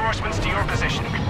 reinforcements to your position.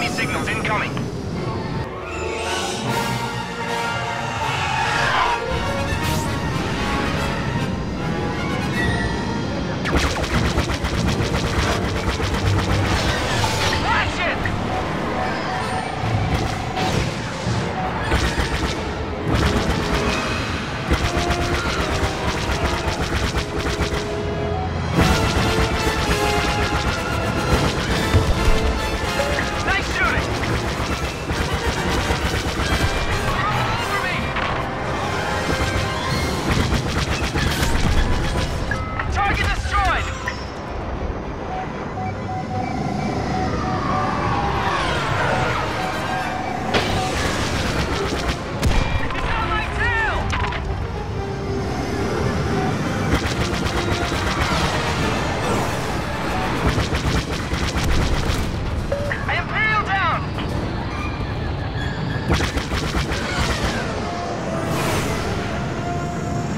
Enemy signals incoming.